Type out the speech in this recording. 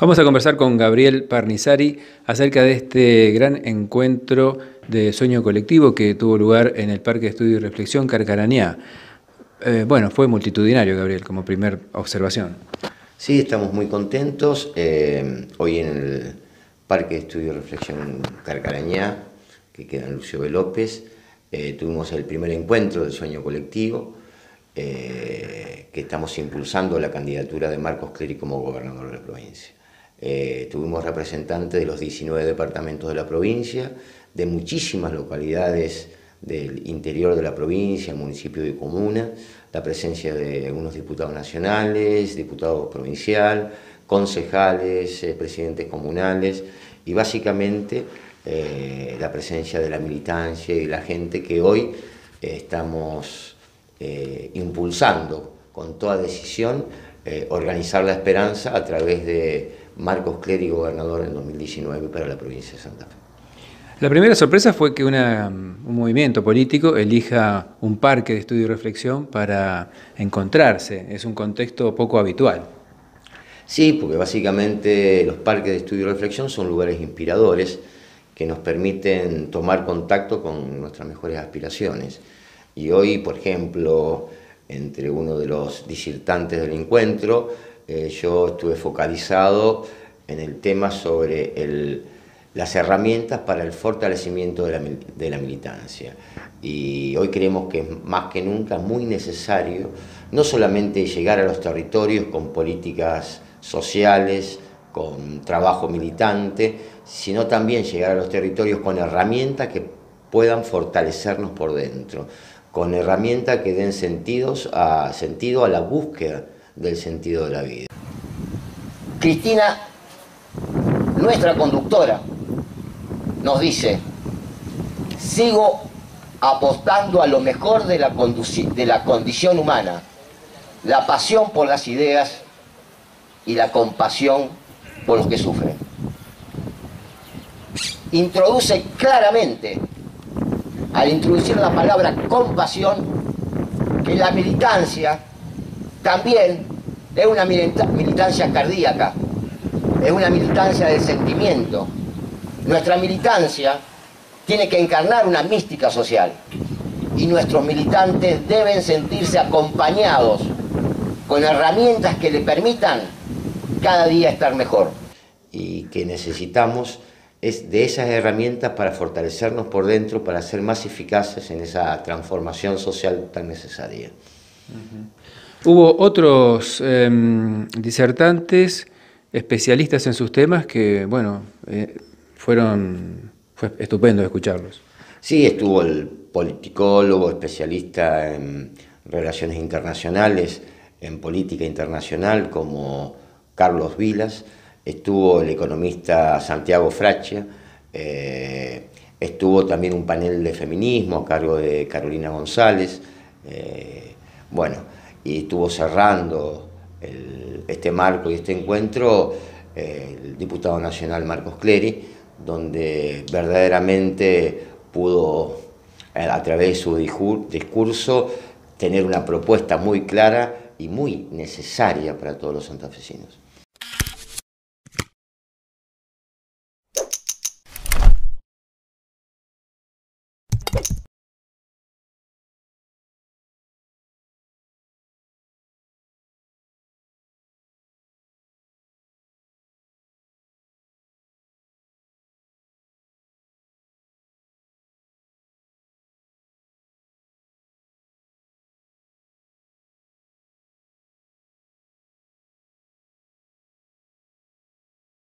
Vamos a conversar con Gabriel Parnizari acerca de este gran encuentro de sueño colectivo que tuvo lugar en el Parque de Estudio y Reflexión Carcarañá. Eh, bueno, fue multitudinario, Gabriel, como primer observación. Sí, estamos muy contentos. Eh, hoy en el Parque de Estudio y Reflexión Carcarañá, que queda en Lucio B. López, eh, tuvimos el primer encuentro del sueño colectivo, que estamos impulsando la candidatura de Marcos Clery como gobernador de la provincia. Eh, tuvimos representantes de los 19 departamentos de la provincia, de muchísimas localidades del interior de la provincia, municipio y comuna, la presencia de algunos diputados nacionales, diputados provincial, concejales, eh, presidentes comunales y básicamente eh, la presencia de la militancia y la gente que hoy estamos impulsando con toda decisión organizar la esperanza a través de Marcos Clery, gobernador en 2019 para la provincia de Santa Fe. La primera sorpresa fue que un movimiento político elija un parque de estudio y reflexión para encontrarse. Es un contexto poco habitual. Sí, porque básicamente los parques de estudio y reflexión son lugares inspiradores que nos permiten tomar contacto con nuestras mejores aspiraciones. Y hoy, por ejemplo, entre uno de los disertantes del encuentro, eh, yo estuve focalizado en el tema sobre las herramientas para el fortalecimiento de la, militancia. Y hoy creemos que es más que nunca muy necesario no solamente llegar a los territorios con políticas sociales, con trabajo militante, sino también llegar a los territorios con herramientas que puedan fortalecernos por dentro, con herramientas que den sentidos a, sentido a la búsqueda del sentido de la vida. Cristina, nuestra conductora, nos dice, sigo apostando a lo mejor de la, condición humana, la pasión por las ideas y la compasión por los que sufren. Introduce claramente, al introducir la palabra compasión, que la militancia también es una militancia cardíaca, es una militancia del sentimiento. Nuestra militancia tiene que encarnar una mística social y nuestros militantes deben sentirse acompañados con herramientas que le permitan cada día estar mejor. Y que necesitamos es de esas herramientas para fortalecernos por dentro, para ser más eficaces en esa transformación social tan necesaria. Hubo otros em, disertantes, especialistas en sus temas, que, bueno, eh, fueron, fue estupendo escucharlos. Sí, estuvo el politicólogo, especialista en relaciones internacionales, en política internacional, como Carlos Vilas, estuvo el economista Santiago Fraccia, eh, estuvo también un panel de feminismo a cargo de Carolina González, eh, bueno, y estuvo cerrando este marco y este encuentro el diputado nacional Marcos Clery, donde verdaderamente pudo, eh, a través de su discurso, tener una propuesta muy clara y muy necesaria para todos los santafesinos.